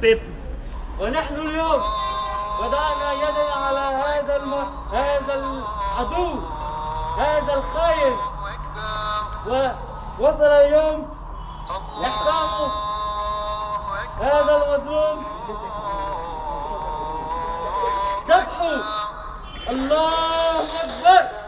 بيب ونحن اليوم وضعنا يدنا على هذا الم... هذا العدو هذا الخائن ووصل اليوم نحتاج هذا المظلوم ذبحه الله أكبر.